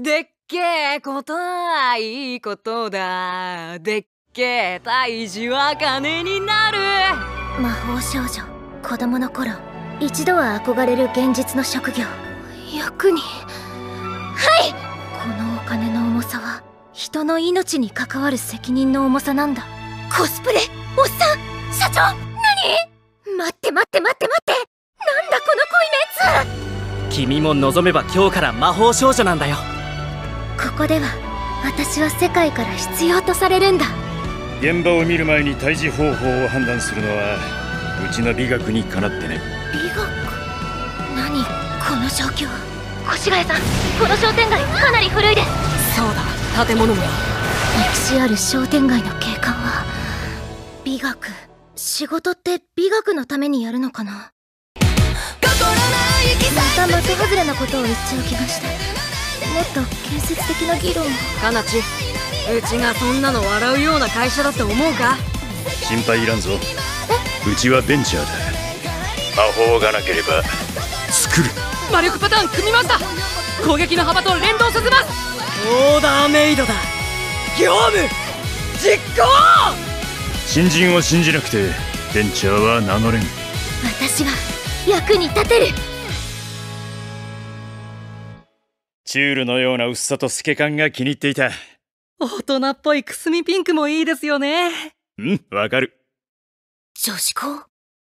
でっけえことはいいことだ。でっけえ退治は金になる。魔法少女子供の頃一度は憧れる現実の職業。役に。はい！このお金の重さは人の命に関わる責任の重さなんだ。コスプレ？おっさん？社長？何？待って待って待って待って！なんだこの濃いメンツ君も望めば今日から魔法少女なんだよここでは私は世界から必要とされるんだ。現場を見る前に退治方法を判断するのはうちの美学にかなってね。美学？何？この状況？越谷さんこの商店街かなり古いです。そうだ建物も歴史ある商店街の景観は美学。仕事って美学のためにやるのかな？また的外れなことを言っちゃう気がしてもっと建設的な議論を。かなちうちがそんなの笑うような会社だって思うか？心配いらんぞ。うちはベンチャーだ。魔法がなければ作る。魔力パターン組みました。攻撃の幅と連動させます。オーダーメイドだ。業務！実行！新人を信じなくてベンチャーは名乗れん私は役に立てるチュールのような薄さと透け感が気に入っていた。大人っぽいくすみピンクもいいですよね。うんわかる。女子校？